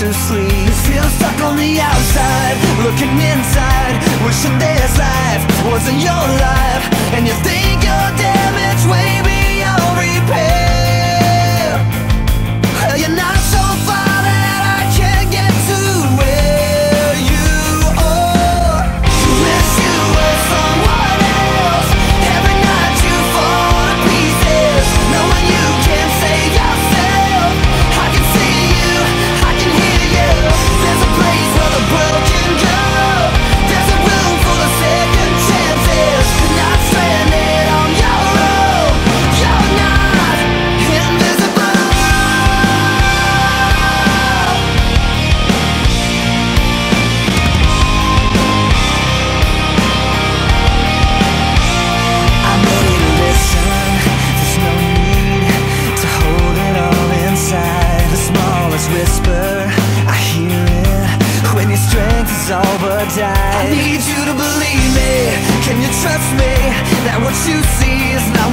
to sleep Feel stuck on the outside, looking inside Wishing this life wasn't your life. And you think I need you to believe me. Can you trust me? That what you see is not